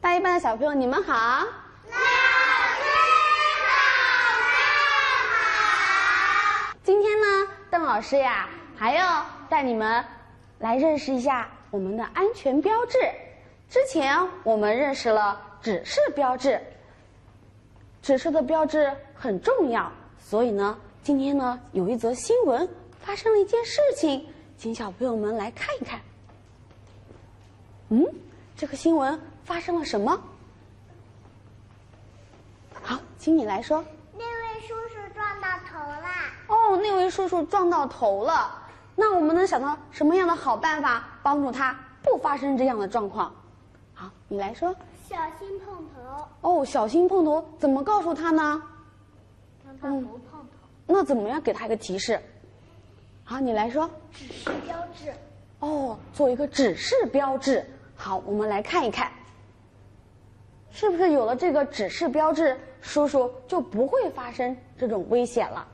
大一班的小朋友，你们好。老师好，今天呢，邓老师呀，还要带你们来认识一下我们的安全标志。之前我们认识了指示标志，指示的标志很重要，所以呢，今天呢，有一则新闻发生了一件事情，请小朋友们来看一看。嗯，这个新闻发生了什么？好，请你来说。那位叔叔撞到头了。哦，那位叔叔撞到头了。那我们能想到什么样的好办法帮助他不发生这样的状况？好，你来说。小心碰头。哦，小心碰头，怎么告诉他呢？让他不碰头。那怎么样给他一个提示？好，你来说。指示标志。哦，做一个指示标志。好，我们来看一看，是不是有了这个指示标志，叔叔就不会发生这种危险了？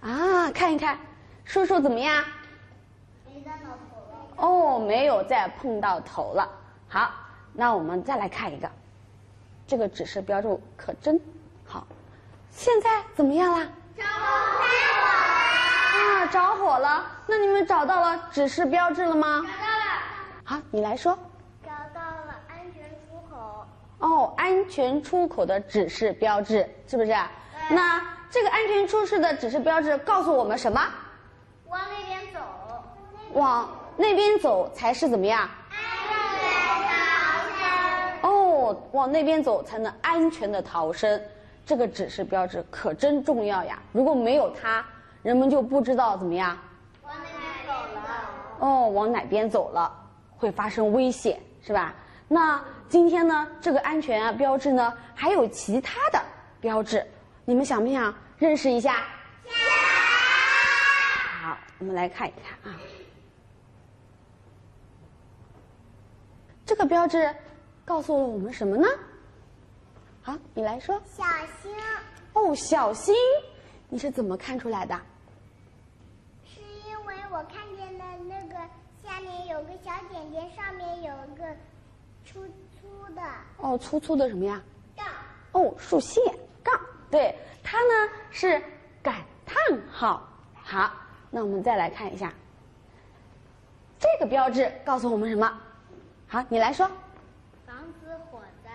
对。啊，看一看，叔叔怎么样？没碰到头了。哦，没有再碰到头了。好，那我们再来看一个，这个指示标志可真好。现在怎么样啦？着火了。啊，着火了。那你们找到了指示标志了吗？找到了。好，你来说。哦，安全出口的指示标志是不是？那这个安全出示的指示标志告诉我们什么？往那边走。往那边走才是怎么样？安全逃生。哦，往那边走才能安全的逃生。这个指示标志可真重要呀！如果没有它，人们就不知道怎么样。往哪边走了？哦，往哪边走了？会发生危险，是吧？那今天呢，这个安全啊标志呢，还有其他的标志，你们想不想认识一下？想。好，我们来看一看啊。这个标志告诉了我们什么呢？好，你来说。小心。哦，小心！你是怎么看出来的？是因为我看见了那个。下面有个小点点，上面有一个粗粗的哦，粗粗的什么呀？杠哦，竖线杠，对，它呢是感叹号。好，那我们再来看一下，这个标志告诉我们什么？好，你来说。防止火灾。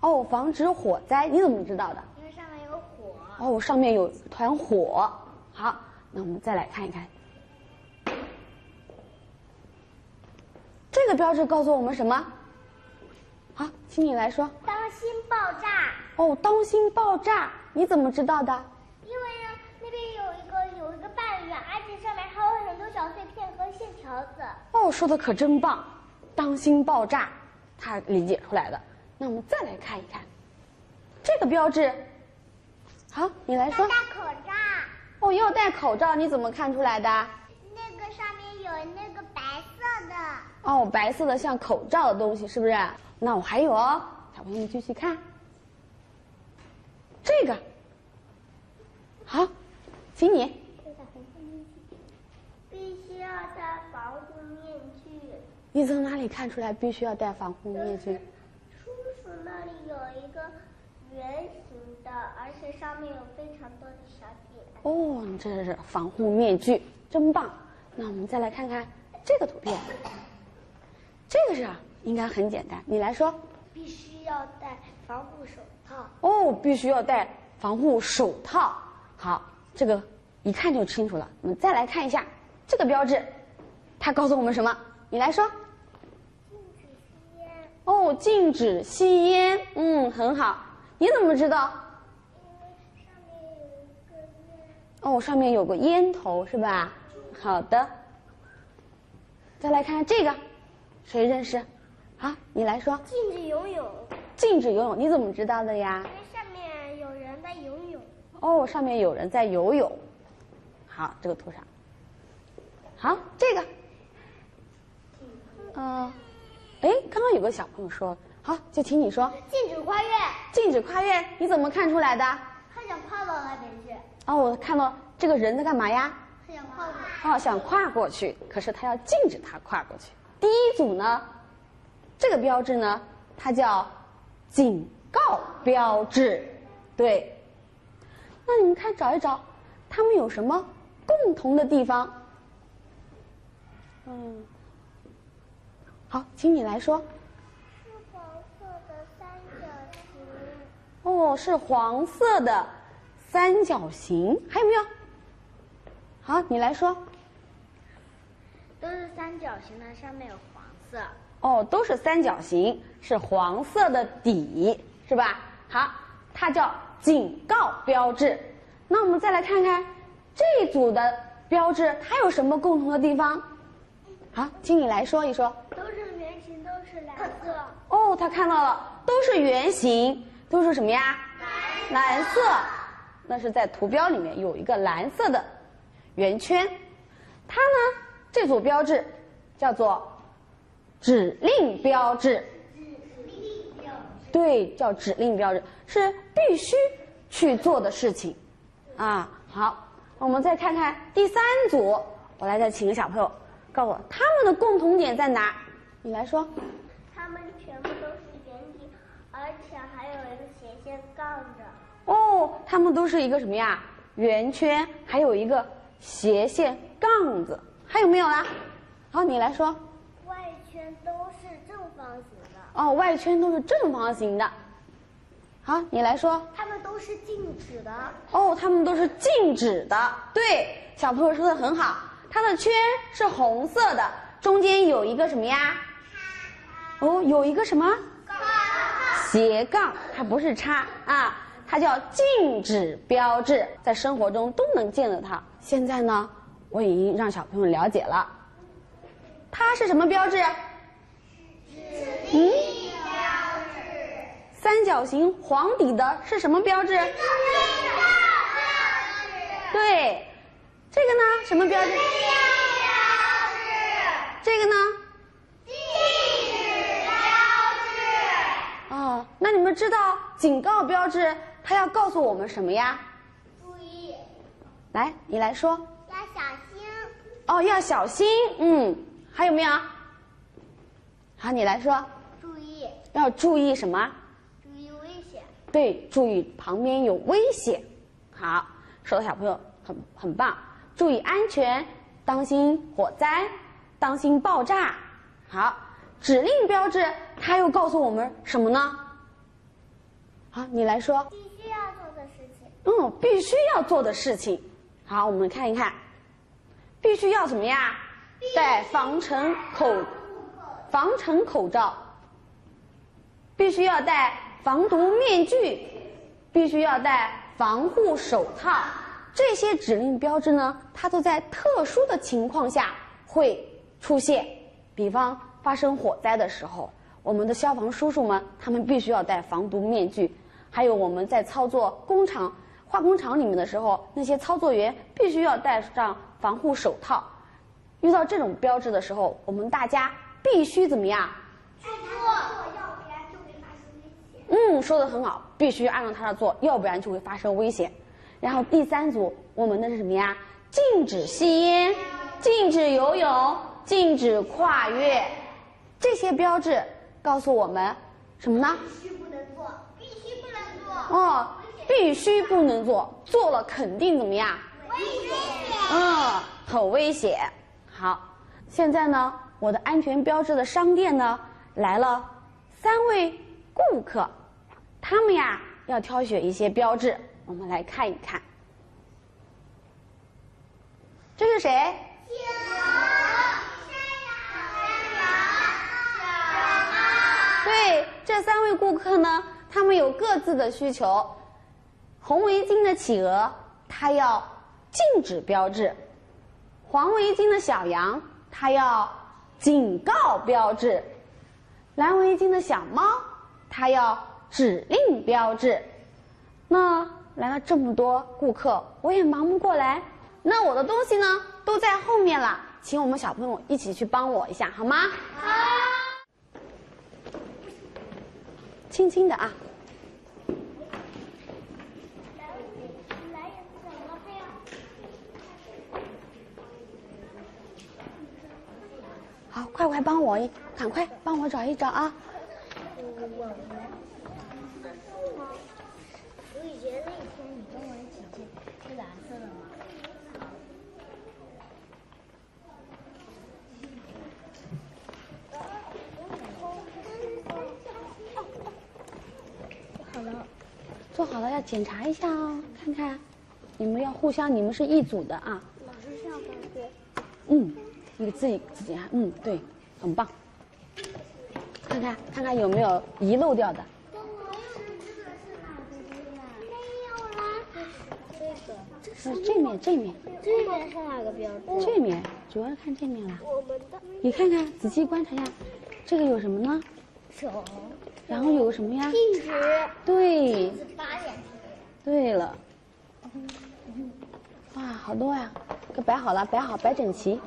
哦，防止火灾，你怎么知道的？因为上面有火。哦，上面有团火。好，那我们再来看一看。这个标志告诉我们什么？好，请你来说。当心爆炸！哦，当心爆炸！你怎么知道的？因为呢，那边有一个有一个半圆，而且上面还有很多小碎片和线条子。哦，说的可真棒！当心爆炸，他理解出来的。那我们再来看一看，这个标志。好，你来说。戴口罩。哦，要戴口罩，你怎么看出来的？那个上面有那个白色的。哦，白色的像口罩的东西，是不是？那我还有哦，小朋友们继续看。这个，好，请你。必须要戴防护面具。你从哪里看出来必须要戴防护面具？叔叔那里有一个圆形的，而且上面有非常多的小点。哦，这是防护面具，真棒。那我们再来看看这个图片。这个是应该很简单，你来说。必须要戴防护手套。哦，必须要戴防护手套。好，这个一看就清楚了。我们再来看一下这个标志，它告诉我们什么？你来说。禁止吸烟。哦，禁止吸烟。嗯，很好。你怎么知道？因为上面有一个烟。哦，上面有个烟头是吧？好的。再来看看这个。谁认识？好，你来说。禁止游泳。禁止游泳，你怎么知道的呀？因为上面有人在游泳。哦，上面有人在游泳。好，这个图上。好，这个。嗯，哎，刚刚有个小朋友说，好，就请你说。禁止跨越。禁止跨越，你怎么看出来的？他想跨到那边去。哦，我看到这个人在干嘛呀？他想跨过。哦，想跨过去，可是他要禁止他跨过去。第一组呢，这个标志呢，它叫警告标志。对，那你们看找一找，他们有什么共同的地方？嗯，好，请你来说。是黄色的三角形。哦，是黄色的三角形，还有没有？好，你来说。都是三角形的，上面有黄色。哦，都是三角形，是黄色的底，是吧？好，它叫警告标志。那我们再来看看这一组的标志，它有什么共同的地方？好，请你来说一说。都是圆形，都是蓝色。哦，他看到了，都是圆形，都是什么呀？蓝色。那是在图标里面有一个蓝色的圆圈，它呢？这组标志叫做指令标志。指令标志。对，叫指令标志，是必须去做的事情。啊，好，我们再看看第三组，我来再请个小朋友告诉我他们的共同点在哪？你来说。他们全部都是圆点，而且还有一个斜线杠着。哦，他们都是一个什么呀？圆圈，还有一个斜线杠子。还有没有啦？好，你来说。外圈都是正方形的。哦，外圈都是正方形的。好，你来说。它们都是静止的。哦，它们都是静止的。对，小朋友说的很好。它的圈是红色的，中间有一个什么呀？哦，有一个什么？斜杠，它不是叉啊，它叫禁止标志，在生活中都能见到它。现在呢？我已经让小朋友了解了，它是什么标志？指令标志。三角形黄底的是什么标志？警告标志。对，这个呢？什么标志？指令标志。这个呢？禁止标志。哦，那你们知道警告标志它要告诉我们什么呀？注意。来，你来说。要小心哦，要小心，嗯，还有没有？好，你来说。注意。要注意什么？注意危险。对，注意旁边有危险。好，说的小朋友很很棒。注意安全，当心火灾，当心爆炸。好，指令标志它又告诉我们什么呢？好，你来说。必须要做的事情。嗯，必须要做的事情。好，我们看一看。必须要什么呀？戴防尘口防尘口罩，必须要戴防毒面具，必须要戴防护手套。这些指令标志呢，它都在特殊的情况下会出现。比方发生火灾的时候，我们的消防叔叔们他们必须要戴防毒面具；还有我们在操作工厂化工厂里面的时候，那些操作员必须要戴上。防护手套，遇到这种标志的时候，我们大家必须怎么样？去做，要不然就会发生危险。嗯，说的很好，必须按照他的做，要不然就会发生危险。然后第三组，我们的是什么呀？禁止吸烟，禁止游泳，禁止跨越。这些标志告诉我们什么呢？必须不能做，必须不能做。哦，必须不能做，做了肯定怎么样？危险。嗯，很危险。好，现在呢，我的安全标志的商店呢来了三位顾客，他们呀要挑选一些标志，我们来看一看。这是谁？对，这三位顾客呢，他们有各自的需求。红围巾的企鹅，它要。禁止标志，黄围巾的小羊，它要警告标志；蓝围巾的小猫，它要指令标志。那来了这么多顾客，我也忙不过来。那我的东西呢，都在后面了，请我们小朋友一起去帮我一下，好吗？好。轻轻的啊。赶快帮我找一找啊！我以觉得那天你跟我一起去是蓝色的吗？好了，做好了要检查一下哦，看看，你们要互相，你们是一组的啊。老师上班对。嗯，你自己自己看，嗯，对，很棒。看看看看有没有遗漏掉的。没有啦。是这面这面这面是哪个标志？这面，主要看这面了。我们的你看看，仔细观察一下，这个有什么呢？手。然后有个什么呀？禁止。对，八点。对了。哇，好多呀！给摆好了，摆好，摆整齐。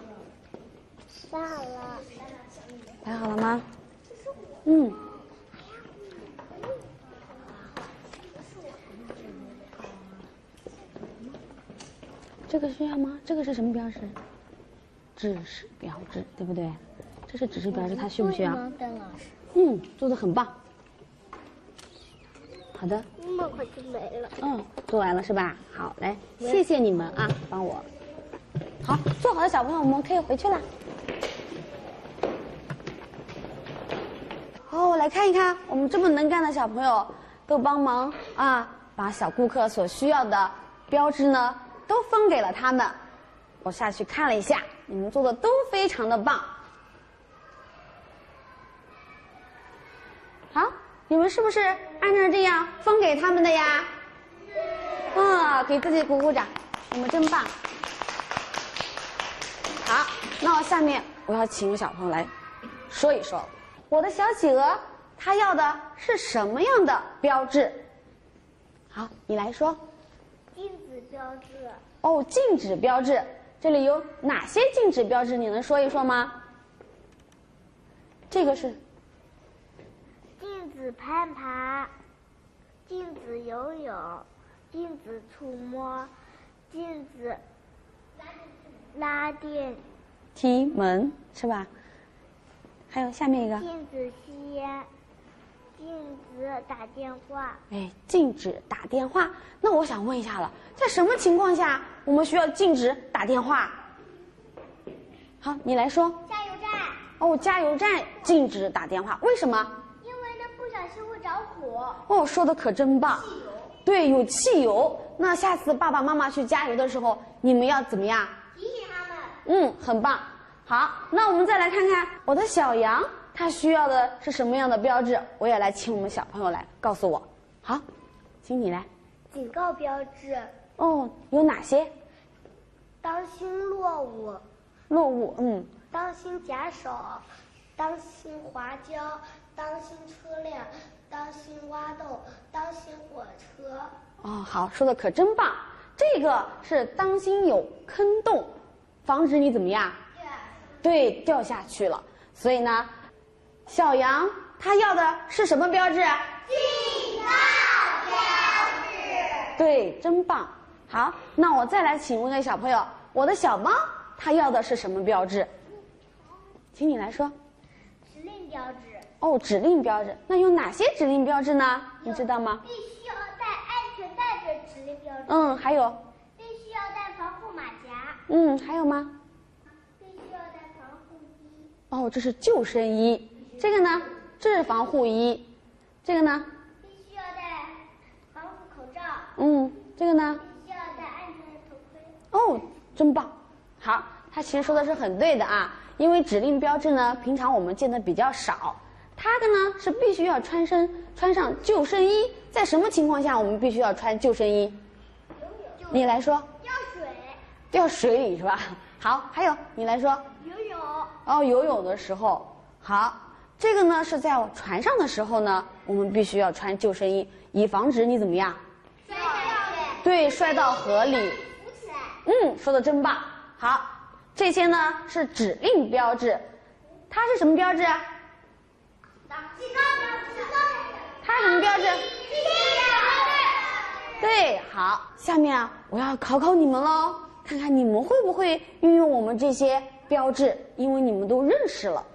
摆好了。摆好了吗？嗯。这个需要吗？这个是什么标识？指示标志，对不对？这是指示标志，它需不需要？嗯，做的很棒。好的。那么快就没了。嗯，做完了是吧？好，来，谢谢你们啊，帮我。好，做好的小朋友，我们可以回去了。哦，来看一看，我们这么能干的小朋友都帮忙啊，把小顾客所需要的标志呢，都分给了他们。我下去看了一下，你们做的都非常的棒。好，你们是不是按照这样分给他们的呀？啊，给自己鼓鼓掌，你们真棒。好，那我下面我要请小朋友来说一说，我的小企鹅它要的是什么样的标志？好，你来说。禁止标志。哦，禁止标志，这里有哪些禁止标志？你能说一说吗？这个是禁止攀爬，禁止游泳，禁止触摸，禁止拉电，梯门是吧？还有下面一个，禁止吸烟，禁止打电话。哎，禁止打电话。那我想问一下了，在什么情况下我们需要禁止打电话？好，你来说。加油站。哦，加油站禁止打电话，为什么？因为那不小心会着火。哦，说的可真棒。汽油。对，有汽油。那下次爸爸妈妈去加油的时候，你们要怎么样？提醒他们。嗯，很棒。好，那我们再来看看我的小羊，它需要的是什么样的标志？我也来请我们小朋友来告诉我。好，请你来。警告标志。哦，有哪些？当心落物。落物，嗯。当心夹手，当心滑跤，当心车辆，当心挖洞，当心火车。哦，好，说的可真棒。这个是当心有坑洞，防止你怎么样？对，掉下去了。所以呢，小羊它要的是什么标志？警告标志。对，真棒。好，那我再来请问一个小朋友，我的小猫它要的是什么标志？请你来说。指令标志。哦，指令标志，那有哪些指令标志呢？你知道吗？必须要戴安全带的指令标志。嗯，还有。必须要戴防护马甲。嗯，还有吗？哦，这是救生衣。这个呢？这是防护衣。这个呢？必须要戴防护口罩。嗯，这个呢？必须要戴安全头盔。哦，真棒。好，他其实说的是很对的啊。因为指令标志呢，平常我们见的比较少，它的呢是必须要穿身穿上救生衣。在什么情况下我们必须要穿救生衣？游泳。你来说。掉水。掉水里是吧？好，还有你来说。游泳。哦，游泳的时候。好，这个呢是在船上的时候呢，我们必须要穿救生衣，以防止你怎么样？摔。对，摔到河里。浮起来。嗯，说的真棒。好。这些呢是指令标志，它是什么标志？它什么标志。对，好，下面啊，我要考考你们喽，看看你们会不会运用我们这些标志，因为你们都认识了。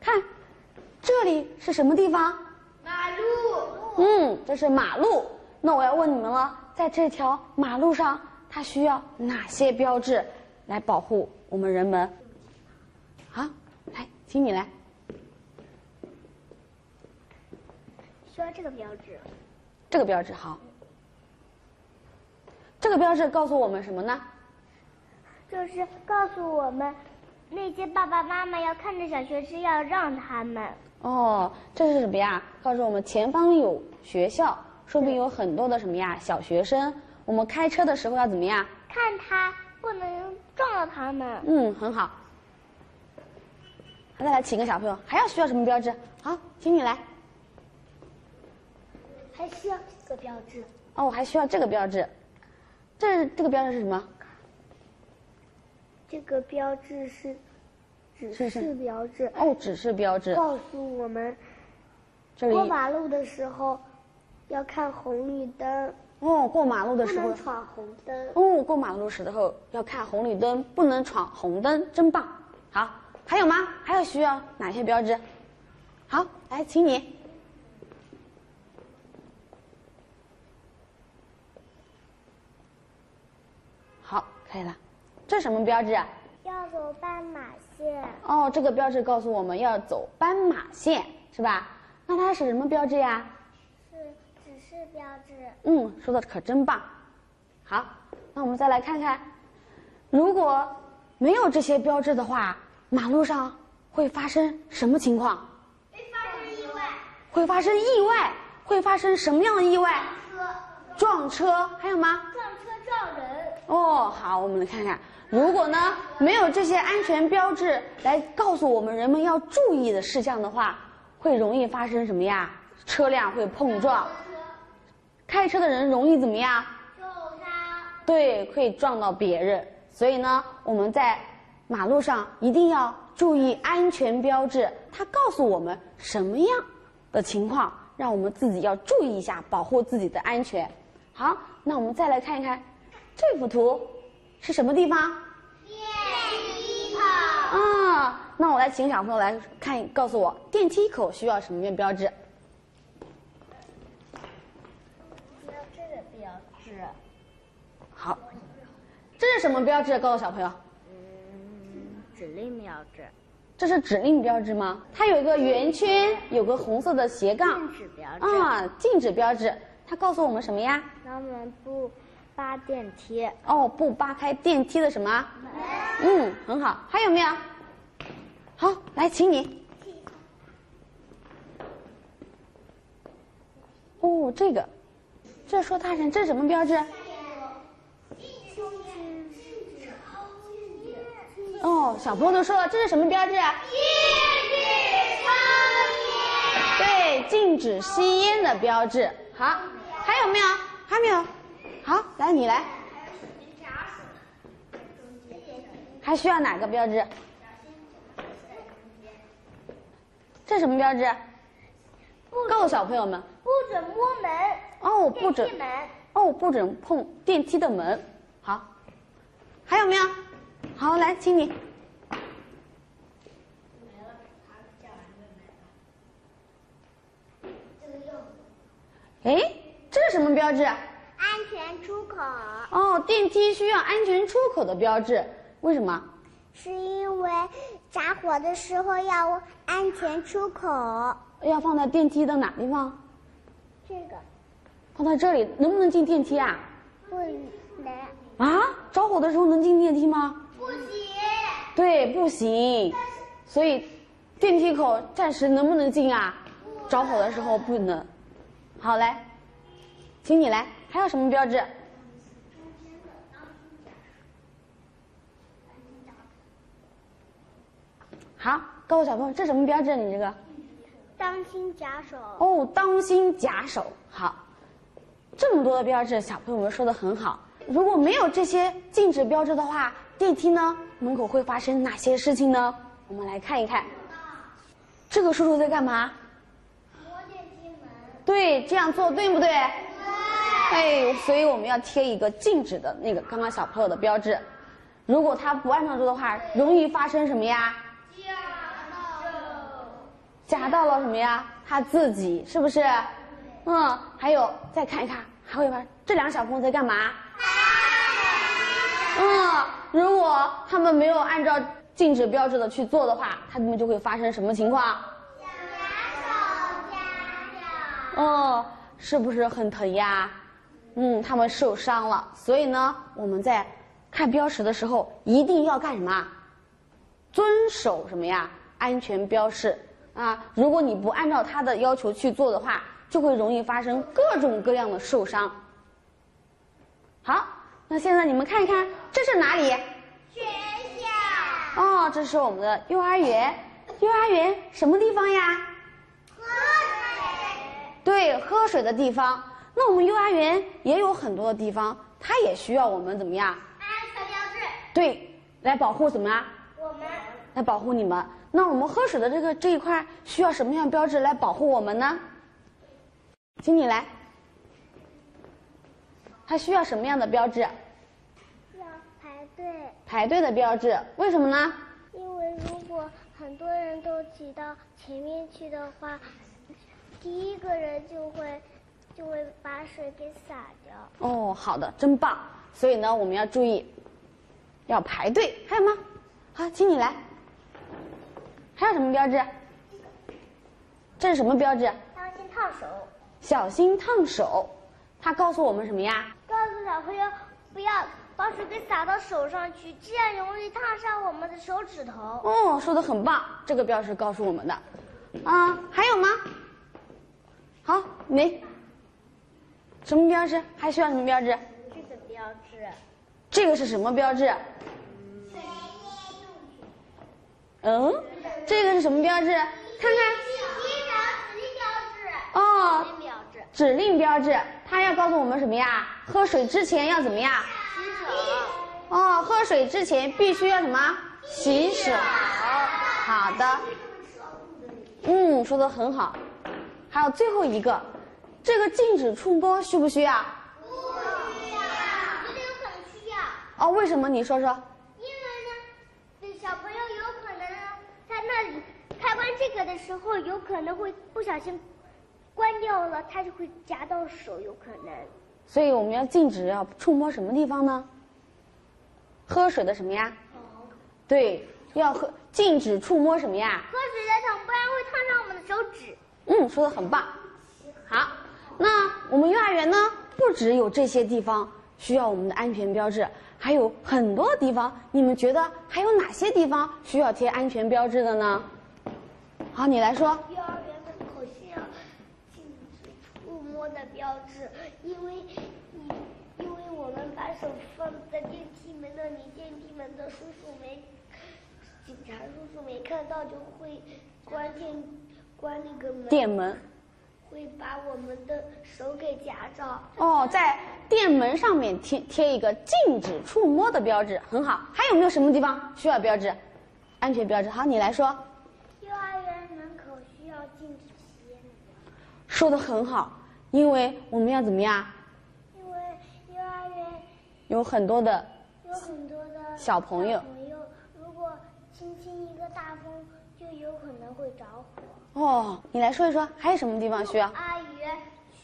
看，这里是什么地方？马路。嗯，这是马路。那我要问你们了，在这条马路上，它需要哪些标志来保护我们人们？好，来，请你来。需要这个标志。这个标志好。这个标志告诉我们什么呢？就是告诉我们，那些爸爸妈妈要看着小学生，要让他们。哦，这是什么呀？告诉我们前方有学校，说明有很多的什么呀？小学生。我们开车的时候要怎么样？看他，不能撞到他们。嗯，很好。再来请个小朋友，还要需要什么标志？好，请你来。还需要这个标志。哦，我还需要这个标志。这这个标志是什么？这个标志是指示标志。哦，指示标志。告诉我们，过马路的时候要看红绿灯。哦，过马路的时候不能闯红灯。哦，过马路时候要看红绿灯，不能闯红灯，真棒。好，还有吗？还有需要哪些标志？好，来，请你。好，可以了。这什么标志？要走斑马线。哦，这个标志告诉我们要走斑马线，是吧？那它是什么标志呀？是指示标志。嗯，说的可真棒。好，那我们再来看看，如果没有这些标志的话，马路上会发生什么情况？会发生意外。会发生意外？会发生什么样的意外？车。撞车，还有吗？撞车撞人。哦，好，我们来看看，如果呢没有这些安全标志来告诉我们人们要注意的事项的话，会容易发生什么呀？车辆会碰撞，开车的人容易怎么样？受伤。对，会撞到别人。所以呢，我们在马路上一定要注意安全标志，它告诉我们什么样的情况，让我们自己要注意一下，保护自己的安全。好，那我们再来看一看。这幅图是什么地方？电梯口。啊，那我来请小朋友来看，告诉我电梯口需要什么标志？需要这个标志。好，这是什么标志？告诉小朋友。嗯，指令标志。这是指令标志吗？它有一个圆圈，有个红色的斜杠。禁止标志。啊，禁止标志，它告诉我们什么呀？我们不。扒电梯哦，不扒开电梯的什么？嗯，很好。还有没有？好，来，请你。哦，这个，这说大声，这是什么标志？哦，小朋友都说了，这是什么标志？禁止抽烟。对，禁止吸烟的标志。好，还有没有？还没有。好，来你来。还需要哪个标志？这什么标志？告诉小朋友们。不准摸门。哦，不准。门。哦，不准碰电梯的门。好，还有没有？好，来，请你。哎，这是什么标志？口哦，电梯需要安全出口的标志，为什么？是因为着火的时候要安全出口。要放在电梯的哪地方？这个。放在这里，能不能进电梯啊？不能。啊？着火的时候能进电梯吗？不行。对，不行。所以，电梯口暂时能不能进啊？着火的时候不能。好嘞，请你来。还有什么标志？好，告诉小朋友，这什么标志？你这个？当心夹手。哦，当心夹手。好，这么多的标志，小朋友们说的很好。如果没有这些禁止标志的话，电梯呢门口会发生哪些事情呢？我们来看一看。这个叔叔在干嘛？摸电梯门。对，这样做对不对？哎，所以我们要贴一个禁止的那个刚刚小朋友的标志，如果他不按上做的话，容易发生什么呀？夹到了什么呀？他自己是不是？嗯，还有再看一看，还有一边这两个小朋友在干嘛？嗯，如果他们没有按照禁止标志的去做的话，他们就会发生什么情况？夹手夹脚。哦，是不是很疼呀？嗯，他们受伤了，所以呢，我们在看标识的时候一定要干什么？遵守什么呀？安全标识啊！如果你不按照他的要求去做的话，就会容易发生各种各样的受伤。好，那现在你们看一看，这是哪里？学校。哦，这是我们的幼儿园。幼儿园什么地方呀？喝水。对，喝水的地方。那我们幼儿园也有很多的地方，它也需要我们怎么样？安全标志。对，来保护什么呀？我们来保护你们。那我们喝水的这个这一块需要什么样标志来保护我们呢？请你来。它需要什么样的标志？要排队，排队的标志。为什么呢？因为如果很多人都挤到前面去的话，第一个人就会就会把水给洒掉。哦，好的，真棒。所以呢，我们要注意，要排队。还有吗？好，请你来。还有什么标志？这是什么标志？当心烫手，小心烫手。它告诉我们什么呀？告诉小朋友不要把水给洒到手上去，这样容易烫伤我们的手指头。哦，说的很棒，这个标识告诉我们的。啊，还有吗？好，没。什么标志？还需要什么标志？这个标志，这个是什么标志？嗯，这个是什么标志？看看。指令标志。哦，指令标志。指令标志，它要告诉我们什么呀？喝水之前要怎么样？洗手。哦，喝水之前必须要什么？洗手。好的。嗯，说的很好。还有最后一个，这个禁止触摸需不需要？不需要。我觉得有可能需要。哦，为什么？你说说。因为呢，小朋友有可能在那里开关这个的时候，有可能会不小心关掉了，它就会夹到手，有可能。所以我们要禁止要触摸什么地方呢？喝水的什么呀？对，要喝禁止触摸什么呀？喝水的桶，不然会烫伤我们的手指。嗯，说的很棒。好，那我们幼儿园呢，不只有这些地方需要我们的安全标志，还有很多地方。你们觉得还有哪些地方需要贴安全标志的呢？好，你来说。幼儿园门口需要禁止触摸的标志，因为你因为我们把手放在电梯门那里，电梯门的叔叔没警察叔叔没看到，就会关电关那个门，电门。会把我们的手给夹着。哦，在店门上面贴贴一个禁止触摸的标志，很好。还有没有什么地方需要标志？安全标志。好，你来说。幼儿园门口需要禁止吸烟的标志。说的很好，因为我们要怎么样？因为幼儿园有很多的有很多的小朋友朋友如果轻轻一个大风，就有可能会着火。哦，你来说一说，还有什么地方需要？阿姨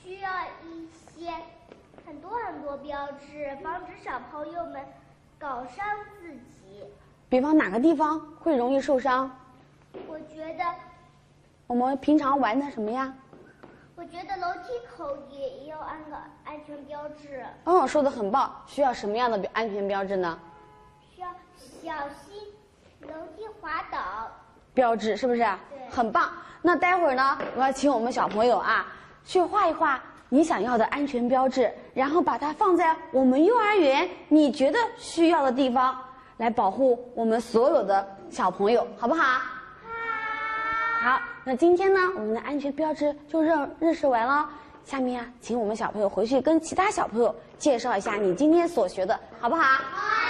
需要一些很多很多标志，防止小朋友们搞伤自己。比方哪个地方会容易受伤？我觉得，我们平常玩的什么呀？我觉得楼梯口也要安个安全标志，哦，说的很棒。需要什么样的安全标志呢？需要小心楼梯滑倒。标志是不是？很棒。那待会儿呢，我要请我们小朋友啊，去画一画你想要的安全标志，然后把它放在我们幼儿园你觉得需要的地方，来保护我们所有的小朋友，好不好？好，那今天呢，我们的安全标志就认认识完了。下面啊，请我们小朋友回去跟其他小朋友介绍一下你今天所学的，好不好？好。